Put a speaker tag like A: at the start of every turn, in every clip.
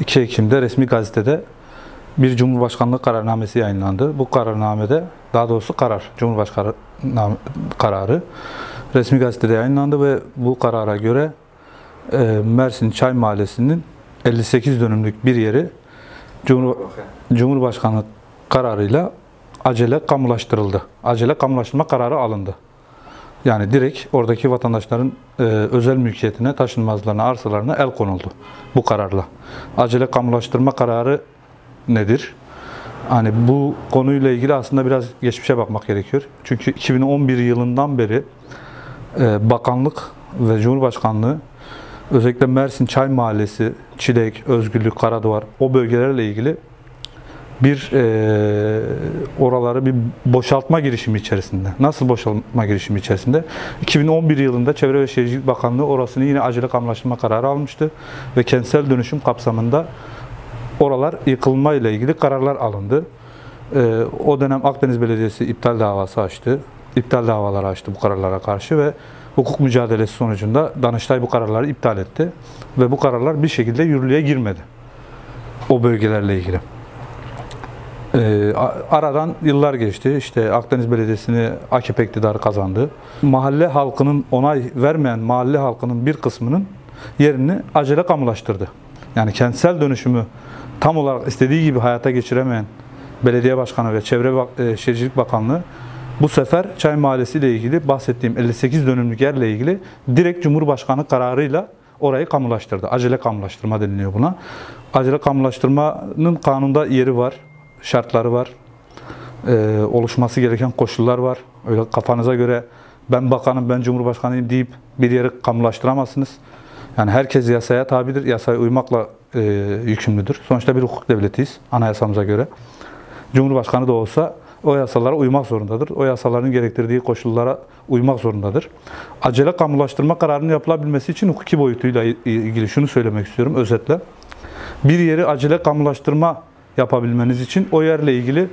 A: 2 Ekim'de resmi gazetede bir Cumhurbaşkanlığı kararnamesi yayınlandı. Bu kararnamede, daha doğrusu karar, Cumhurbaşkanı kararı resmi gazetede yayınlandı ve bu karara göre e, Mersin Çay Mahallesi'nin 58 dönümlük bir yeri Cumhur, Cumhurbaşkanı kararıyla acele kamulaştırıldı. Acele kamulaştırma kararı alındı. Yani direkt oradaki vatandaşların e, özel mülkiyetine, taşınmazlarına, arsalarına el konuldu bu kararla. Acele kamulaştırma kararı nedir? Hani bu konuyla ilgili aslında biraz geçmişe bakmak gerekiyor. Çünkü 2011 yılından beri e, bakanlık ve Cumhurbaşkanlığı özellikle Mersin Çay Mahallesi, Çilek, Özgürlük, Karaduvar o bölgelerle ilgili bir e, oraları bir boşaltma girişimi içerisinde. Nasıl boşaltma girişimi içerisinde? 2011 yılında Çevre ve Şehircilik Bakanlığı orasını yine acele kamulaştırma kararı almıştı ve kentsel dönüşüm kapsamında oralar yıkılma ile ilgili kararlar alındı. E, o dönem Akdeniz Belediyesi iptal davası açtı. İptal davaları açtı bu kararlara karşı ve hukuk mücadelesi sonucunda Danıştay bu kararları iptal etti ve bu kararlar bir şekilde yürürlüğe girmedi o bölgelerle ilgili. Ee, aradan yıllar geçti. İşte Akdeniz Belediyesi'ni AKP iktidarı kazandı. Mahalle halkının onay vermeyen mahalle halkının bir kısmının yerini acele kamulaştırdı. Yani kentsel dönüşümü tam olarak istediği gibi hayata geçiremeyen belediye başkanı ve Çevre Bak- e, Şehircilik Bakanlığı bu sefer Çay Mahallesi ile ilgili bahsettiğim 58 dönümlük yerle ilgili direkt Cumhurbaşkanı kararıyla orayı kamulaştırdı. Acele kamulaştırma deniliyor buna. Acele kamulaştırmanın kanunda yeri var, şartları var, Ee, oluşması gereken koşullar var. Öyle kafanıza göre ben bakanım, ben cumhurbaşkanıyım deyip bir yeri kamulaştıramazsınız. Yani herkes yasaya tabidir, yasaya uymakla e, yükümlüdür. Sonuçta bir hukuk devletiyiz anayasamıza göre. Cumhurbaşkanı da olsa o yasalara uymak zorundadır. O yasaların gerektirdiği koşullara uymak zorundadır. Acele kamulaştırma kararının yapılabilmesi için hukuki boyutuyla ilgili şunu söylemek istiyorum özetle. Bir yeri acele kamulaştırma yapabilmeniz için o yerle ilgili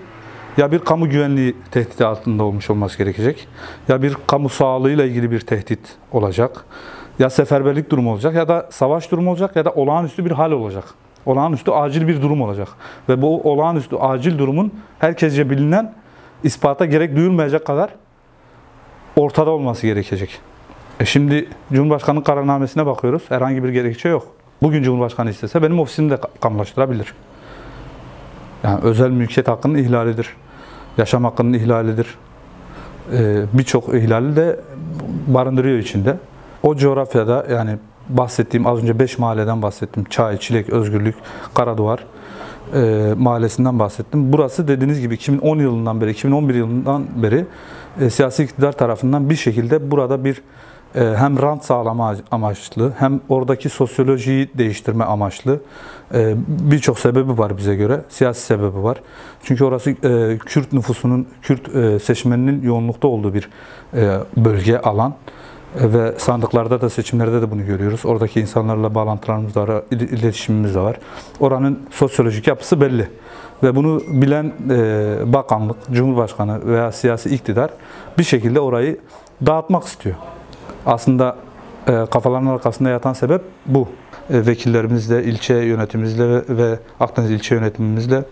A: ya bir kamu güvenliği tehdidi altında olmuş olması gerekecek, ya bir kamu sağlığıyla ilgili bir tehdit olacak, ya seferberlik durumu olacak, ya da savaş durumu olacak, ya da olağanüstü bir hal olacak. Olağanüstü acil bir durum olacak. Ve bu olağanüstü acil durumun herkesce bilinen, ispata gerek duyulmayacak kadar ortada olması gerekecek. E şimdi Cumhurbaşkanı kararnamesine bakıyoruz. Herhangi bir gerekçe yok. Bugün Cumhurbaşkanı istese benim ofisimi de kamulaştırabilir. Yani özel mülkiyet hakkının ihlalidir. Yaşam hakkının ihlalidir. Ee, Birçok ihlali de barındırıyor içinde. O coğrafyada yani bahsettiğim az önce 5 mahalleden bahsettim. Çay, Çilek, Özgürlük, Karaduvar e, mahallesinden bahsettim. Burası dediğiniz gibi 2010 yılından beri, 2011 yılından beri e, siyasi iktidar tarafından bir şekilde burada bir hem rant sağlama amaçlı hem oradaki sosyolojiyi değiştirme amaçlı e, birçok sebebi var bize göre. Siyasi sebebi var. Çünkü orası e, Kürt nüfusunun, Kürt e, seçmeninin yoğunlukta olduğu bir e, bölge, alan. Ve sandıklarda da seçimlerde de bunu görüyoruz. Oradaki insanlarla bağlantılarımız var, il- iletişimimiz de var. Oranın sosyolojik yapısı belli. Ve bunu bilen bakanlık, cumhurbaşkanı veya siyasi iktidar bir şekilde orayı dağıtmak istiyor. Aslında e, kafalarının arkasında yatan sebep bu. E, vekillerimizle, ilçe yönetimimizle ve, ve Akdeniz ilçe yönetimimizle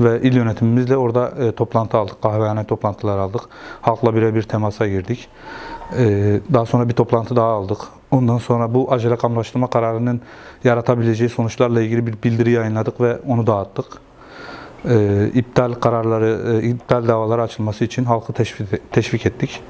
A: ve il yönetimimizle orada e, toplantı aldık, kahvehane toplantılar aldık. Halkla birebir temasa girdik. E, daha sonra bir toplantı daha aldık. Ondan sonra bu acele kamulaştırma kararının yaratabileceği sonuçlarla ilgili bir bildiri yayınladık ve onu dağıttık. E, iptal kararları, e, iptal davaları açılması için halkı teşvik, teşvik ettik.